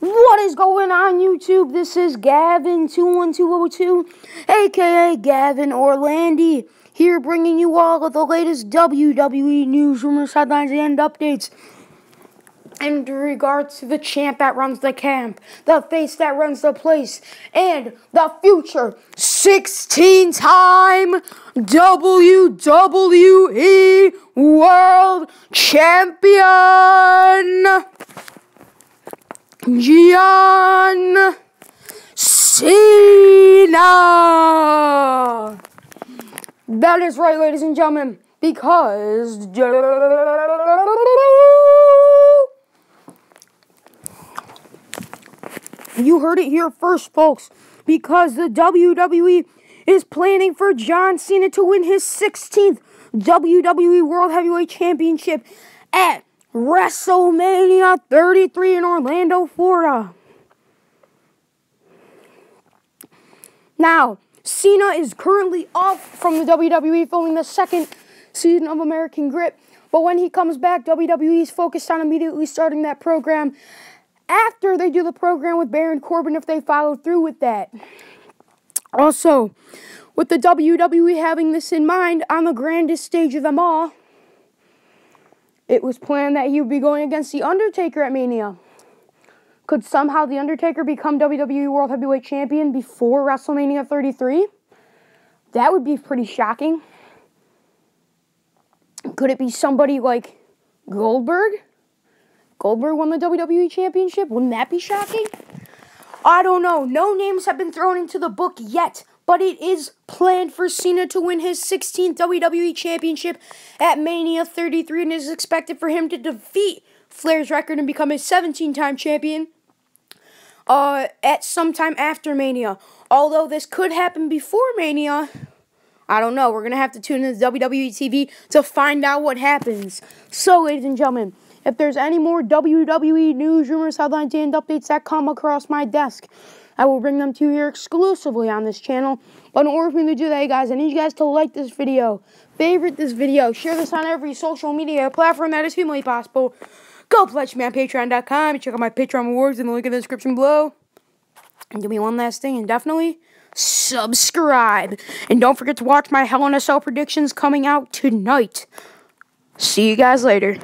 What is going on, YouTube? This is Gavin21202, aka Gavin Orlandi, here bringing you all of the latest WWE news, rumors, headlines, and updates. In regards to the champ that runs the camp, the face that runs the place, and the future 16 time WWE World Champion. John Cena. That is right, ladies and gentlemen, because you heard it here first, folks. Because the WWE is planning for John Cena to win his 16th WWE World Heavyweight Championship at WrestleMania 33 in Orlando, Florida. Now, Cena is currently off from the WWE filming the second season of American Grit. But when he comes back, WWE is focused on immediately starting that program after they do the program with Baron Corbin if they follow through with that. Also, with the WWE having this in mind on the grandest stage of them all, it was planned that he would be going against The Undertaker at Mania. Could somehow The Undertaker become WWE World Heavyweight Champion before WrestleMania 33? That would be pretty shocking. Could it be somebody like Goldberg? Goldberg won the WWE Championship? Wouldn't that be shocking? I don't know. No names have been thrown into the book yet, but it is planned for Cena to win his 16th WWE Championship at Mania 33 and is expected for him to defeat Flair's record and become a 17 time champion uh, at some time after Mania. Although this could happen before Mania, I don't know. We're going to have to tune in to WWE TV to find out what happens. So, ladies and gentlemen, if there's any more WWE news, rumors, headlines, and updates that come across my desk, I will bring them to you here exclusively on this channel. But in order for me to do that, guys, I need you guys to like this video, favorite this video, share this on every social media platform that is humanly possible. Go pledge me on patreon.com check out my Patreon rewards in the link in the description below. And do me one last thing, and definitely subscribe. And don't forget to watch my Hell in a Cell predictions coming out tonight. See you guys later.